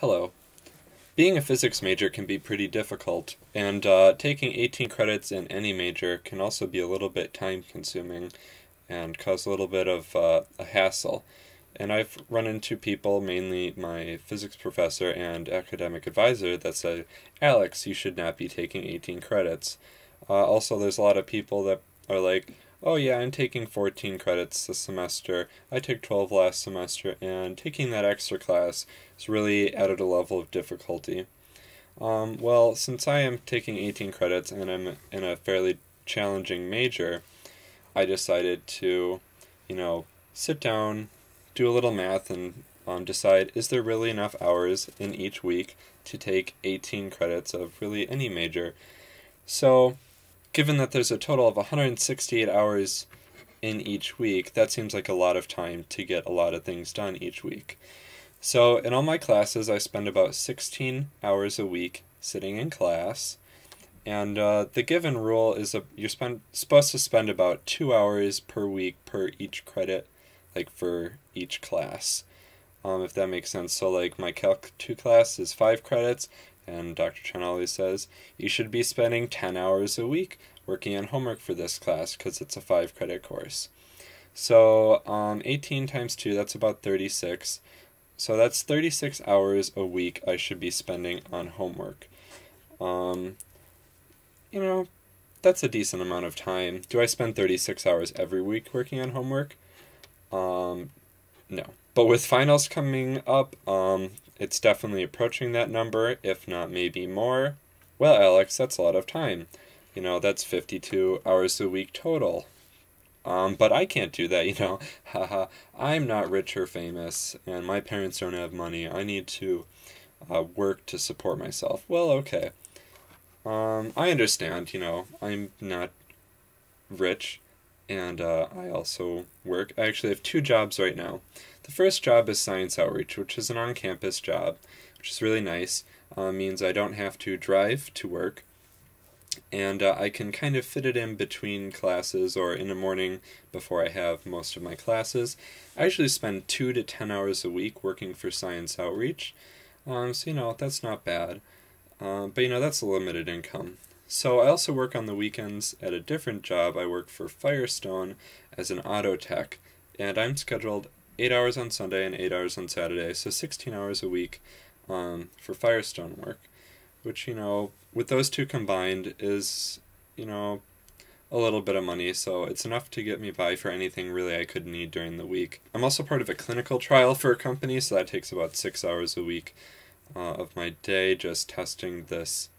Hello. Being a physics major can be pretty difficult, and uh, taking 18 credits in any major can also be a little bit time consuming and cause a little bit of uh, a hassle. And I've run into people, mainly my physics professor and academic advisor, that say, Alex, you should not be taking 18 credits. Uh, also, there's a lot of people that are like, oh yeah, I'm taking 14 credits this semester. I took 12 last semester, and taking that extra class has really added a level of difficulty. Um, well, since I am taking 18 credits and I'm in a fairly challenging major, I decided to, you know, sit down, do a little math, and um, decide is there really enough hours in each week to take 18 credits of really any major? So, given that there's a total of 168 hours in each week, that seems like a lot of time to get a lot of things done each week. So, in all my classes, I spend about 16 hours a week sitting in class and uh, the given rule is a, you're spend, supposed to spend about two hours per week per each credit, like for each class, um, if that makes sense. So, like, my Calc 2 class is five credits, and Dr. Chen always says you should be spending 10 hours a week working on homework for this class because it's a five credit course. So, um, 18 times 2, that's about 36. So, that's 36 hours a week I should be spending on homework. Um, you know, that's a decent amount of time. Do I spend 36 hours every week working on homework? Um, no. But with finals coming up, um, it's definitely approaching that number, if not maybe more. Well, Alex, that's a lot of time. You know, that's 52 hours a week total. Um, but I can't do that, you know. Haha, I'm not rich or famous, and my parents don't have money. I need to uh, work to support myself. Well, okay. Um, I understand, you know, I'm not rich and uh, I also work. I actually have two jobs right now. The first job is Science Outreach, which is an on campus job, which is really nice. Uh, means I don't have to drive to work, and uh, I can kind of fit it in between classes or in the morning before I have most of my classes. I usually spend two to ten hours a week working for Science Outreach, um, so you know, that's not bad. Uh, but you know, that's a limited income. So I also work on the weekends at a different job. I work for Firestone as an auto tech, and I'm scheduled 8 hours on Sunday and 8 hours on Saturday, so 16 hours a week um, for Firestone work, which, you know, with those two combined is, you know, a little bit of money, so it's enough to get me by for anything really I could need during the week. I'm also part of a clinical trial for a company, so that takes about six hours a week uh, of my day just testing this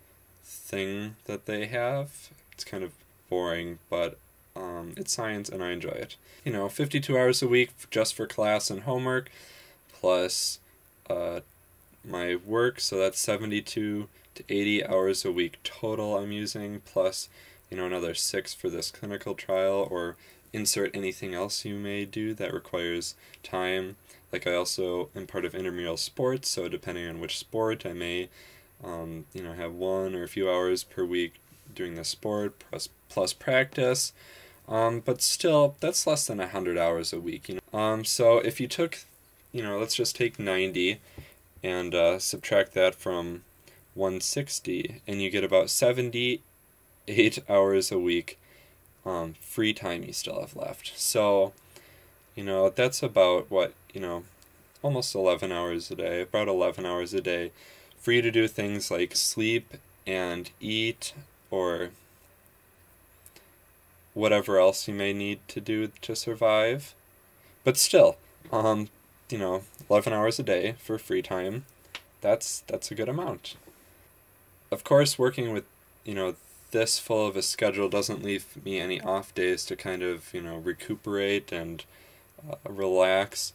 thing that they have. It's kind of boring, but um, it's science and I enjoy it. You know, 52 hours a week just for class and homework, plus uh, my work, so that's 72 to 80 hours a week total I'm using, plus, you know, another six for this clinical trial, or insert anything else you may do that requires time. Like I also am part of intramural sports, so depending on which sport, I may, um, you know, have one or a few hours per week doing the sport plus plus practice. Um, but still, that's less than hundred hours a week. You know, um, so if you took, you know, let's just take ninety, and uh, subtract that from 160, and you get about 78 hours a week um, free time you still have left. So, you know, that's about what, you know, almost 11 hours a day, about 11 hours a day for you to do things like sleep and eat or whatever else you may need to do to survive. But still, um, you know, 11 hours a day for free time, that's that's a good amount. Of course, working with, you know, this full of a schedule doesn't leave me any off days to kind of, you know, recuperate and uh, relax.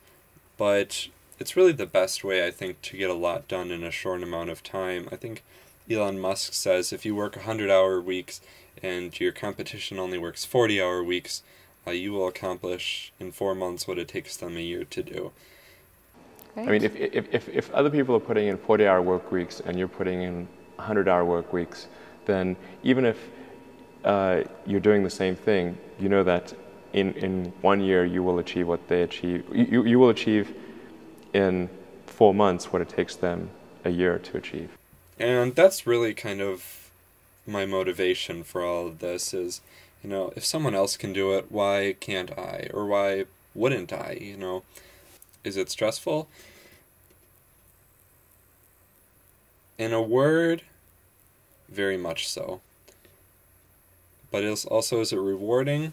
But it's really the best way, I think, to get a lot done in a short amount of time. I think Elon Musk says if you work 100 hour weeks and your competition only works 40 hour weeks, uh, you will accomplish in four months what it takes them a year to do. Great. I mean, if, if, if, if other people are putting in 40 hour work weeks and you're putting in 100 hour work weeks, then even if uh, you're doing the same thing, you know that in, in one year you will achieve what they achieve. You, you will achieve in four months what it takes them a year to achieve. And that's really kind of my motivation for all of this is, you know, if someone else can do it, why can't I? Or why wouldn't I? You know, is it stressful? In a word, very much so. But is also is it rewarding?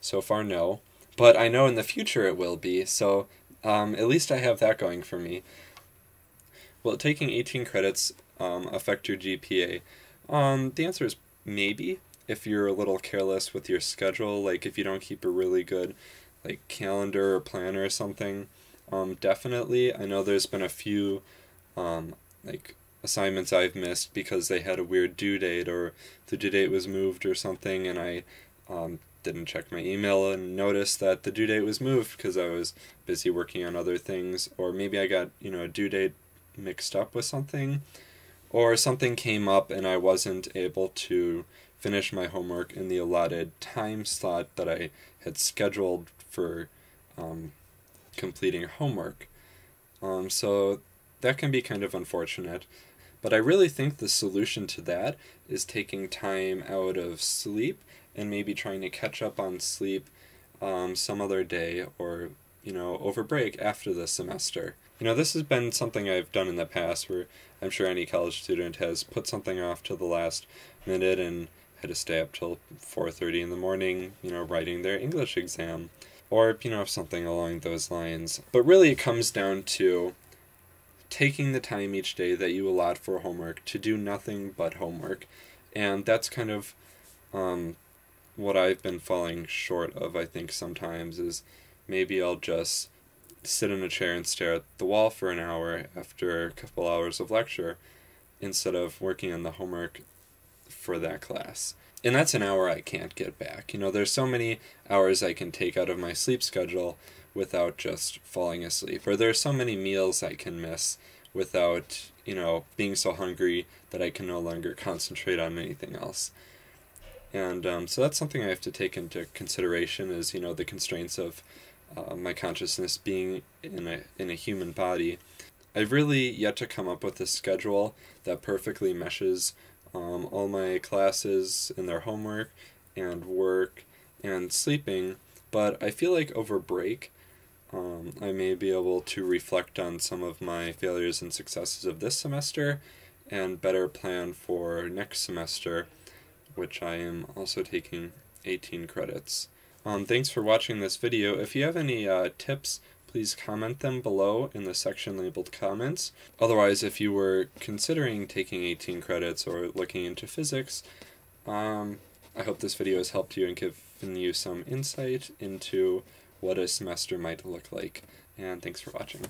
So far, no. But I know in the future it will be. So um, at least I have that going for me. Will taking 18 credits um, affect your GPA? Um, the answer is maybe if you're a little careless with your schedule, like if you don't keep a really good like calendar or planner or something. Um, definitely, I know there's been a few um, like assignments I've missed because they had a weird due date or the due date was moved or something, and I um, didn't check my email and noticed that the due date was moved because I was busy working on other things, or maybe I got you know a due date mixed up with something, or something came up and I wasn't able to finish my homework in the allotted time slot that I had scheduled for um, completing homework. Um, so that can be kind of unfortunate. But I really think the solution to that is taking time out of sleep and maybe trying to catch up on sleep um, some other day or, you know, over break after the semester. You know, this has been something I've done in the past where I'm sure any college student has put something off to the last minute and had to stay up till 4.30 in the morning, you know, writing their English exam or, you know, something along those lines. But really it comes down to taking the time each day that you allot for homework to do nothing but homework. And that's kind of um, what I've been falling short of, I think, sometimes is maybe I'll just sit in a chair and stare at the wall for an hour after a couple hours of lecture instead of working on the homework for that class. And that's an hour I can't get back. You know, there's so many hours I can take out of my sleep schedule without just falling asleep. Or there's so many meals I can miss without, you know, being so hungry that I can no longer concentrate on anything else. And um, so that's something I have to take into consideration is, you know, the constraints of uh, my consciousness being in a, in a human body. I've really yet to come up with a schedule that perfectly meshes um, all my classes and their homework and work and sleeping, but I feel like over break, um, I may be able to reflect on some of my failures and successes of this semester and better plan for next semester, which I am also taking 18 credits. Um, thanks for watching this video. If you have any uh, tips, please comment them below in the section labeled comments. Otherwise, if you were considering taking 18 credits or looking into physics, um, I hope this video has helped you and given you some insight into what a semester might look like. And thanks for watching.